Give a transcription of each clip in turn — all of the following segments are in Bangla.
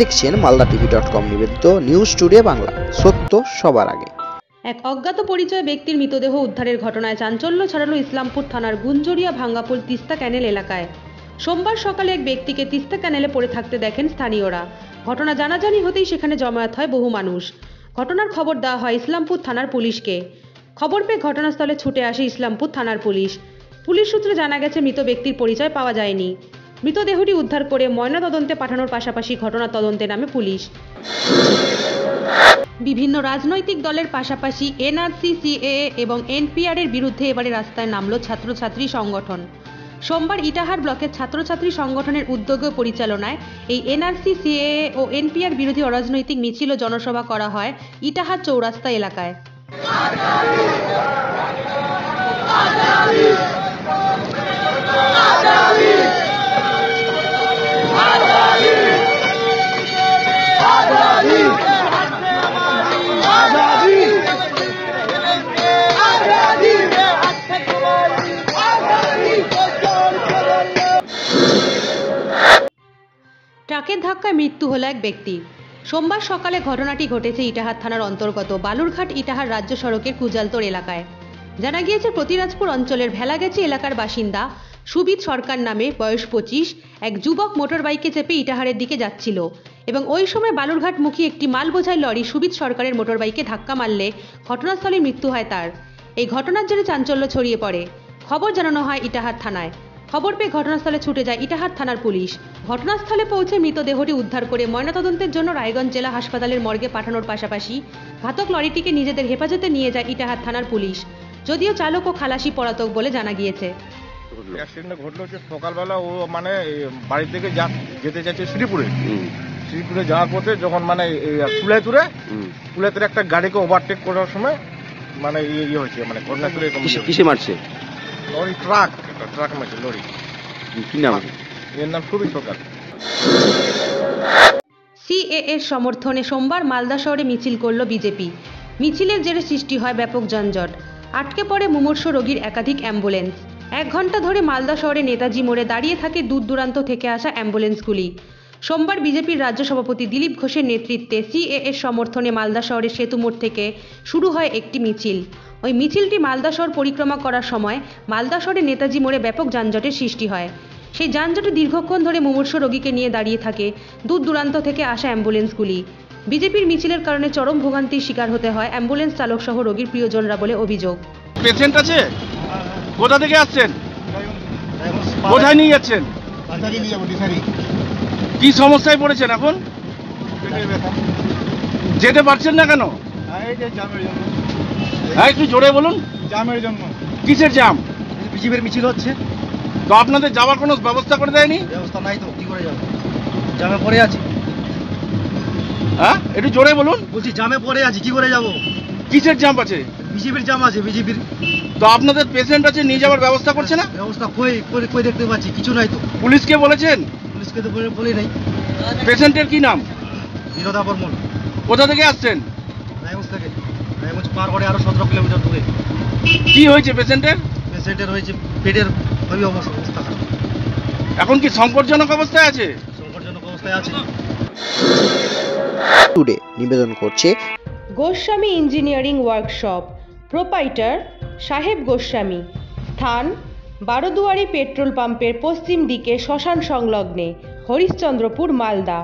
দেখছেন মালদা টিভি ডট কম নিবেদিত নিউজ টুডে বাংলা, সত্য সবার আগে। এক অজ্ঞাত পরিচয় ব্যক্তির মৃতদেহ উদ্ধারের ঘটনায় চাঞ্চল্য ছড়ালো ইসলামপুর থানার গুঞ্জরিয়া ভাঙ্গাপুল তিস্তা ক্যানেল এলাকায়। সোমবার সকালে এক ব্যক্তিকে তিস্তা ক্যানেলে পড়ে থাকতে দেখেন স্থানীয়রা। ঘটনা জানাজানি হতেই সেখানে জমায়েত হয় বহু মানুষ। ঘটনার খবর দেওয়া হয় ইসলামপুর থানার পুলিশকে। খবর পেয়ে ঘটনাস্থলে ছুটে আসে ইসলামপুর থানার পুলিশ। পুলিশ সূত্রে জানা গেছে, মৃত ব্যক্তির পরিচয় পাওয়া যায়নি। মৃতদেহটি উদ্ধার করে ময়নাতদন্তে পাঠানোর পাশাপাশি ঘটনা তদন্তে নামে পুলিশ। বিভিন্ন রাজনৈতিক দলের পাশাপাশি এনআরসি, সিএএ এবং এনপিআর এর বিরুদ্ধে এবারে রাস্তায় নামলো ছাত্রছাত্রী সংগঠন। সোমবার ইটাহার ব্লকের ছাত্রছাত্রী সংগঠনের উদ্যোগে পরিচালনায় এই এনআরসি, সিএএ ও এনপিআর বিরোধী অরাজনৈতিক মিছিল ও জনসভা করা হয় ইটাহার চৌরাস্তা এলাকায়। ট্রাকের ধাক্কায় মৃত্যু হলো এক ব্যক্তি। সোমবার সকালে ঘটনাটি ঘটেছে ইটাহার থানার অন্তর্গত বালুরঘাট ইটাহার রাজ্য সড়কের কুজালতোর এলাকায়। জানা গিয়েছে, প্রতিরাজপুর অঞ্চলের ভেলাগেছি এলাকার বাসিন্দা সুবিত সরকার নামে বয়স পঁচিশ, এক যুবক মোটর বাইকে চেপে ইটাহারের দিকে যাচ্ছিল এবং ওই সময় বালুরঘাটমুখী একটি মাল বোঝাই লরি সুবিত সরকারের মোটর বাইকে ধাক্কা মারলে ঘটনাস্থলে মৃত্যু হয় তার। এই ঘটনার জেরে চাঞ্চল্য ছড়িয়ে পড়ে। খবর জানানো হয় ইটাহার থানায়। খবর পেয়ে ঘটনাস্থলে ছুটে যায় ইটাহার থানার পুলিশ। ঘটনাস্থলে পৌঁছে মৃতদেহটি উদ্ধার করে ময়নাতদন্তের জন্য রায়গঞ্জ জেলা হাসপাতালের মর্গে পাঠানোর পাশাপাশি ঘাতক লরিটিকে নিজেদের হেফাজতে নিয়ে যায় ইটাহার থানার পুলিশ। যদিও চালক ও খালাসি পলাতক বলে জানা গিয়েছে। অ্যাক্সিডেন্ট ঘটলো হচ্ছে সকালবেলা ও মানে বাড়ি থেকে যা যেতে চাইছে শ্রীপুরে। শ্রীপুরে যাওয়ার পথে যখন মানে কুলাইতুরে কুলাইতুরে একটা গাড়িকে ওভারটেক করার সময় মানে ইয়ে ইয়ে হয়েছে মানে হয়েছে। কিসে মারছে? লরি ট্রাক একটা ট্রাক মাঝে লরি কি নাম এর নাম সরকার সিএএ সমর্থনে সোমবার মালদা শহরে মিছিল করল বিজেপি মিছিলের জেরে সৃষ্টি হয় ব্যাপক যানজট। আটকে পড়ে মুমূর্ষ রোগীর একাধিক অ্যাম্বুলেন্স। এক ঘণ্টা ধরে মালদা শহরে নেতাজি মোড়ে দাঁড়িয়ে থাকে দূর দূরান্ত থেকে আসা অ্যাম্বুলেন্সগুলি। সোমবার বিজেপির রাজ্য সভাপতি দিলীপ ঘোষের নেতৃত্বে সিএএর সমর্থনে মালদা শহরের সেতু মোড় থেকে শুরু হয় একটি মিছিল। ওই মিছিলটি মালদা শহর পরিক্রমা করার সময় মালদা শহরে নেতাজি মোড়ে ব্যাপক যানজটের সৃষ্টি হয়। সেই যানজটে দীর্ঘক্ষণ ধরে মুমূর্ষ রোগীকে নিয়ে দাঁড়িয়ে থাকে দূর দূরান্ত থেকে আসা অ্যাম্বুলেন্সগুলি। বিজেপির মিছিলের কারণে চরম ভোগান্তির শিকার হতে হয় অ্যাম্বুলেন্স চালক সহ রোগীর প্রিয়জনরা বলে অভিযোগ। পেশেন্ট আছে? কোথা থেকে আসছেন? কোথায় নিয়ে যাচ্ছেন? কি সমস্যায় পড়েছেন এখন? যেতে পারছেন না কেন? হ্যাঁ একটু জোরে বলুন। জামের জন্য। কিসের জাম? বিজেপির মিছিল হচ্ছে। তো আপনাদের যাওয়ার কোনো ব্যবস্থা করে দেয়নি? ব্যবস্থা নাই তো কি করে যাব? জামে পড়ে আছি। হ্যাঁ একটু জোরে বলুন। বলছি জামে পড়ে আছি কি করে যাব? কিসের জাম আছে? বিজেপির জাম আছে বিজেপির তো আপনাদের পেশেন্ট আছে নিয়ে যাওয়ার ব্যবস্থা করছে না? ব্যবস্থা কই কই কই দেখতে পাচ্ছি কিছু নাই তো। পুলিশকে বলেছেন? পুলিশকে তো বলি নাই। পেশেন্টের কি নাম? বিরোধা বর্মন। কোথা থেকে আসছেন? রায়গঞ্জ থেকে। রায়গঞ্জ পার করে আরও সতেরো কিলোমিটার দূরে। কি হয়েছে পেশেন্টের? পেশেন্টের হয়েছে পেটের খুবই অবস্থা অবস্থা এখন কি সংকটজনক অবস্থায় আছে? সংকটজনক অবস্থায় আছে। টুডে নিবেদন করছে গোস্বামী ইঞ্জিনিয়ারিং ওয়ার্কশপ প্রোপাইটার সাহেব গোস্বামী স্থান বারোদুয়ারি পেট্রোল পাম্পের পশ্চিম দিকে শ্মশান সংলগ্নে, হরিশ্চন্দ্রপুর, মালদা।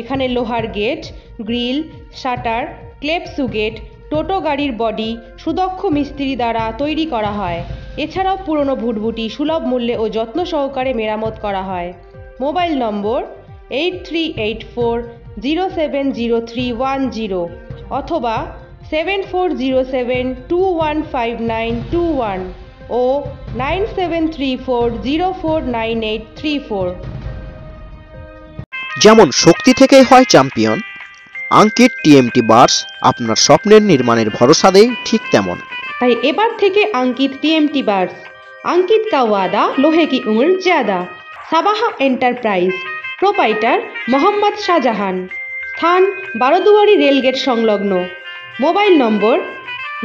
এখানে লোহার গেট, গ্রিল, শাটার, ক্লেপ সুগেট, টোটো গাড়ির বডি, সুদক্ষ মিস্ত্রি দ্বারা তৈরি করা হয়। এছাড়াও পুরনো ভুটভুটি সুলভ মূল্যে ও যত্ন সহকারে মেরামত করা হয়। Mobile number eight three eight four zero seven zero three one zero অথবা seven four zero seven two one five nine two one. ও nine seven three four zero four nine eight three four যেমন শক্তি থেকেই হয় চ্যাম্পিয়ন আঙ্কিত টিএমটি বার্স আপনার স্বপ্নের নির্মাণের ভরসা দেয় ঠিক তেমন তাই এবার থেকে अंकित टीएमटी बार्स अंकित का वादा लोहे की उम्र ज्यादा সাবাহা এন্টারপ্রাইজ প্রোপাইটার মোহাম্মদ শাহজাহান স্থান বারোদুয়ারি রেলগেট সংলগ্ন মোবাইল নম্বর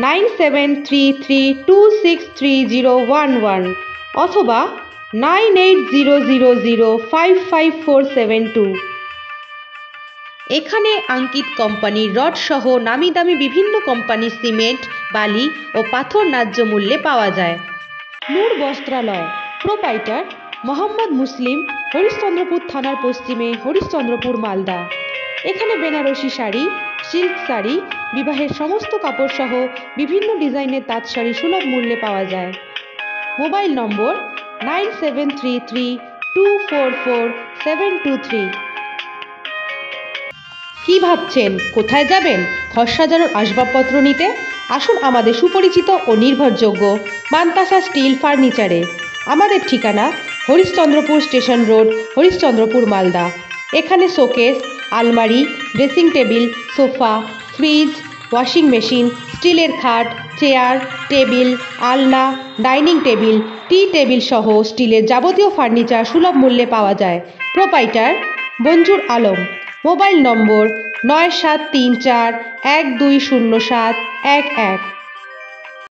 nine seven three three two six three zero one one অথবা nine eight zero zero zero five five four seven two. এখানে আঙ্কিত কোম্পানির রড সহ নামি দামি বিভিন্ন কোম্পানির সিমেন্ট, বালি ও পাথর ন্যায্য মূল্যে পাওয়া যায়। নূর বস্ত্রালয়, প্রোপাইটার, মোহাম্মদ মুসলিম, হরিশ্চন্দ্রপুর থানার পশ্চিমে হরিশ্চন্দ্রপুর, মালদা। এখানে বেনারসি শাড়ি, সিল্ক শাড়ি বিবাহের সমস্ত কাপড় সহ বিভিন্ন ডিজাইনের তাঁত শাড়ি সুলভ মূল্যে পাওয়া যায়। Mobile number nine seven three three two four four seven two three. কি ভাবছেন? কোথায় যাবেন? ঘর সাজানোর আসবাবপত্র নিতে? আসুন আমাদের সুপরিচিত ও নির্ভরযোগ্য মান্তাসা স্টিল ফার্নিচারে। আমাদের ঠিকানা হরিশ্চন্দ্রপুর স্টেশন রোড, হরিশ্চন্দ্রপুর, মালদা। এখানে শোকেস, আলমারি, dressing table, sofa, fridge washing machine, স্টিলের খাট, চেয়ার, টেবিল, আলনা, ডাইনিং টেবিল, টি টেবিল সহ স্টিলের যাবতীয় ফার্নিচার সুলভ মূল্যে পাওয়া যায়। Proprietor, Banjur Alam. Mobile number নয় সাত তিন চার এক দুই শূন্য সাত এক এক।